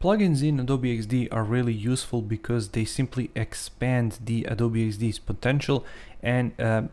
Plugins in Adobe XD are really useful because they simply expand the Adobe XD's potential and uh,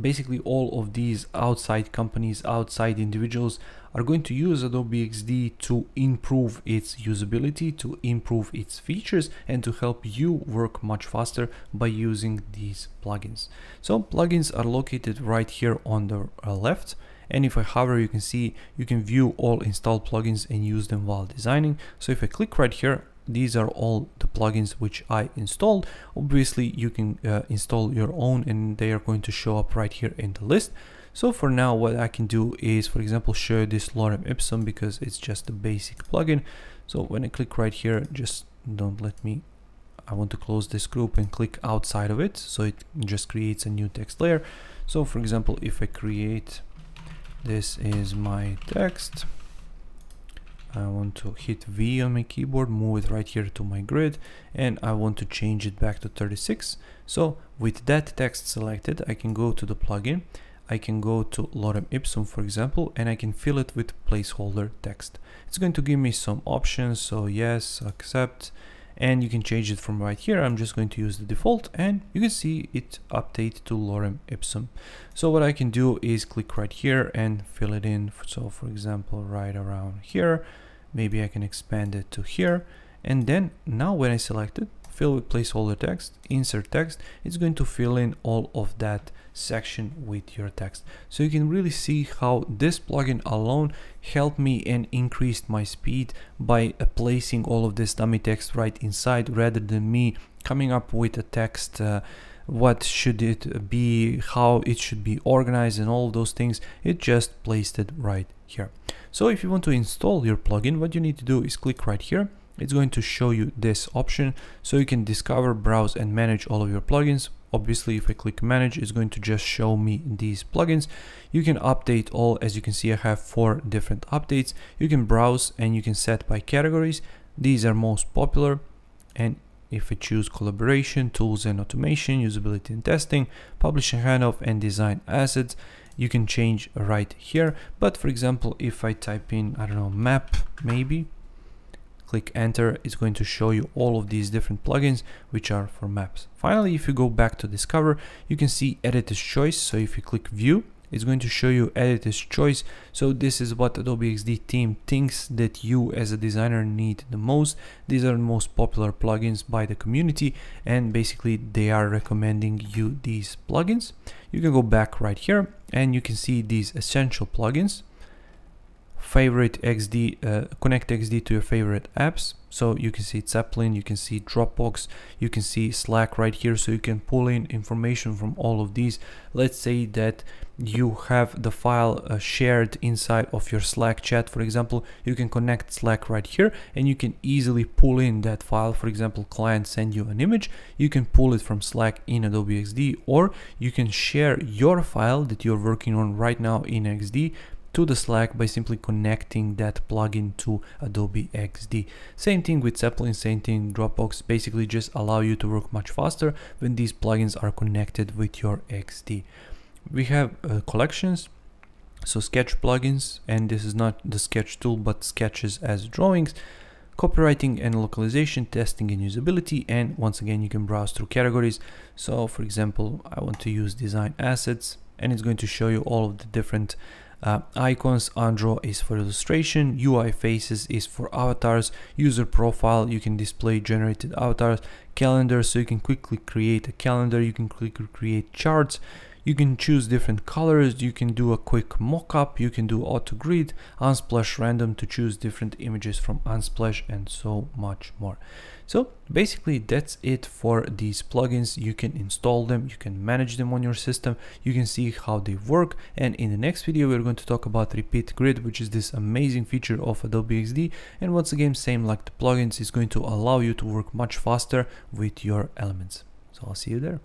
basically all of these outside companies, outside individuals are going to use Adobe XD to improve its usability, to improve its features, and to help you work much faster by using these plugins. So plugins are located right here on the uh, left. And if I hover, you can see you can view all installed plugins and use them while designing. So if I click right here, these are all the plugins which I installed. Obviously, you can uh, install your own and they are going to show up right here in the list. So for now, what I can do is, for example, show this Lorem Ipsum because it's just a basic plugin. So when I click right here, just don't let me, I want to close this group and click outside of it. So it just creates a new text layer. So for example, if I create, this is my text. I want to hit V on my keyboard, move it right here to my grid, and I want to change it back to 36. So with that text selected, I can go to the plugin I can go to Lorem Ipsum, for example, and I can fill it with placeholder text. It's going to give me some options, so yes, accept, and you can change it from right here. I'm just going to use the default, and you can see it update to Lorem Ipsum. So what I can do is click right here and fill it in. So for example, right around here, maybe I can expand it to here. And then now when I select it, fill with placeholder text, insert text, it's going to fill in all of that section with your text. So you can really see how this plugin alone helped me and increased my speed by placing all of this dummy text right inside rather than me coming up with a text uh, what should it be, how it should be organized and all those things. It just placed it right here. So if you want to install your plugin, what you need to do is click right here it's going to show you this option so you can discover browse and manage all of your plugins. Obviously if I click manage it's going to just show me these plugins. You can update all as you can see I have four different updates. You can browse and you can set by categories. These are most popular. And if I choose collaboration tools and automation usability and testing publishing handoff and design assets you can change right here. But for example if I type in I don't know map maybe click enter it's going to show you all of these different plugins which are for maps. Finally if you go back to discover you can see edit editor's choice. So if you click view it's going to show you editor's choice. So this is what adobe xd team thinks that you as a designer need the most. These are the most popular plugins by the community and basically they are recommending you these plugins. You can go back right here and you can see these essential plugins favorite XD, uh, connect XD to your favorite apps. So you can see Zeplin, you can see Dropbox, you can see Slack right here. So you can pull in information from all of these. Let's say that you have the file uh, shared inside of your Slack chat, for example, you can connect Slack right here and you can easily pull in that file. For example, client send you an image, you can pull it from Slack in Adobe XD or you can share your file that you're working on right now in XD to the Slack by simply connecting that plugin to Adobe XD. Same thing with Zeplin, same thing Dropbox, basically just allow you to work much faster when these plugins are connected with your XD. We have uh, collections, so sketch plugins, and this is not the sketch tool, but sketches as drawings copywriting and localization, testing and usability, and once again, you can browse through categories. So for example, I want to use design assets and it's going to show you all of the different uh, icons, unDraw is for illustration, UI faces is for avatars, user profile, you can display generated avatars, calendar, so you can quickly create a calendar, you can quickly create charts, you can choose different colors, you can do a quick mockup, you can do auto grid, Unsplash random to choose different images from Unsplash and so much more. So basically that's it for these plugins. You can install them, you can manage them on your system, you can see how they work. And in the next video, we're going to talk about Repeat Grid, which is this amazing feature of Adobe XD. And once again, same like the plugins, is going to allow you to work much faster with your elements. So I'll see you there.